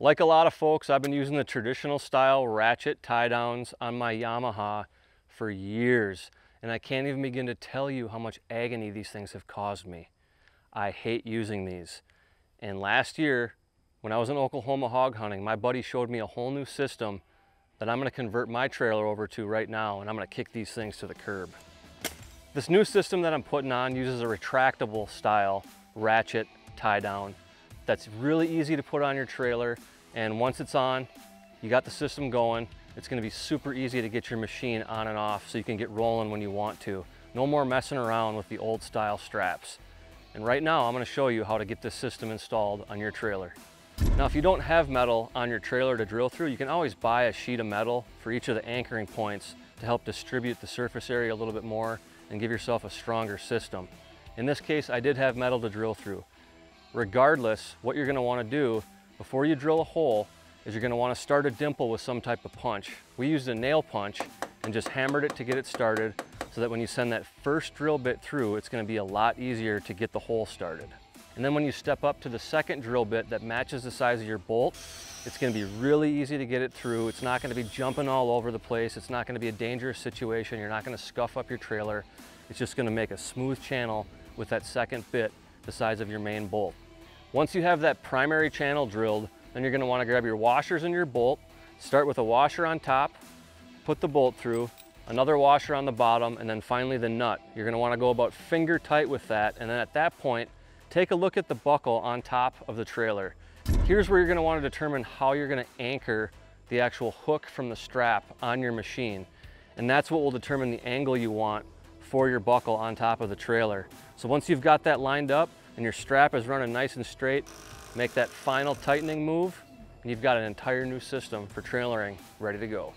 Like a lot of folks, I've been using the traditional style ratchet tie downs on my Yamaha for years, and I can't even begin to tell you how much agony these things have caused me. I hate using these. And last year, when I was in Oklahoma hog hunting, my buddy showed me a whole new system that I'm gonna convert my trailer over to right now, and I'm gonna kick these things to the curb. This new system that I'm putting on uses a retractable style ratchet tie down that's really easy to put on your trailer. And once it's on, you got the system going, it's gonna be super easy to get your machine on and off so you can get rolling when you want to. No more messing around with the old style straps. And right now, I'm gonna show you how to get this system installed on your trailer. Now, if you don't have metal on your trailer to drill through, you can always buy a sheet of metal for each of the anchoring points to help distribute the surface area a little bit more and give yourself a stronger system. In this case, I did have metal to drill through. Regardless, what you're gonna wanna do before you drill a hole is you're gonna wanna start a dimple with some type of punch. We used a nail punch and just hammered it to get it started so that when you send that first drill bit through, it's gonna be a lot easier to get the hole started. And then when you step up to the second drill bit that matches the size of your bolt, it's gonna be really easy to get it through. It's not gonna be jumping all over the place. It's not gonna be a dangerous situation. You're not gonna scuff up your trailer. It's just gonna make a smooth channel with that second bit the size of your main bolt. Once you have that primary channel drilled, then you're gonna wanna grab your washers and your bolt, start with a washer on top, put the bolt through, another washer on the bottom, and then finally the nut. You're gonna wanna go about finger tight with that, and then at that point, take a look at the buckle on top of the trailer. Here's where you're gonna to want to determine how you're gonna anchor the actual hook from the strap on your machine. And that's what will determine the angle you want for your buckle on top of the trailer. So once you've got that lined up and your strap is running nice and straight, make that final tightening move and you've got an entire new system for trailering ready to go.